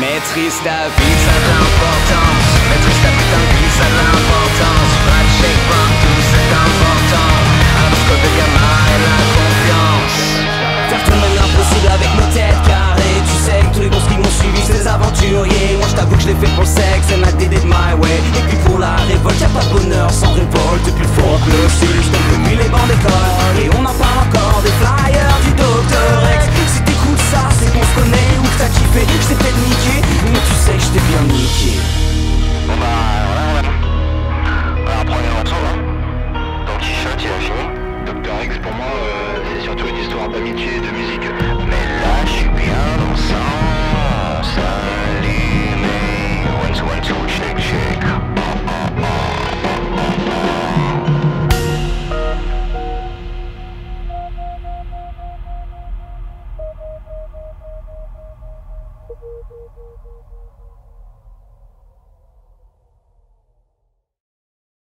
Maîtrise ta vie, ça l'importance Maîtrise ta putain de vie, ça l'importance Pas de chèque partout, c'est important. Que de gamin et la confiance. Faire tourner l'impossible avec nos têtes carrées. Tu sais que tous les gosses qui m'ont suivi c'est des aventuriers. Moi je t'avoue que je l'ai fait pour le sexe musique. Mais là je suis bien dans. Allumé. One two two oh.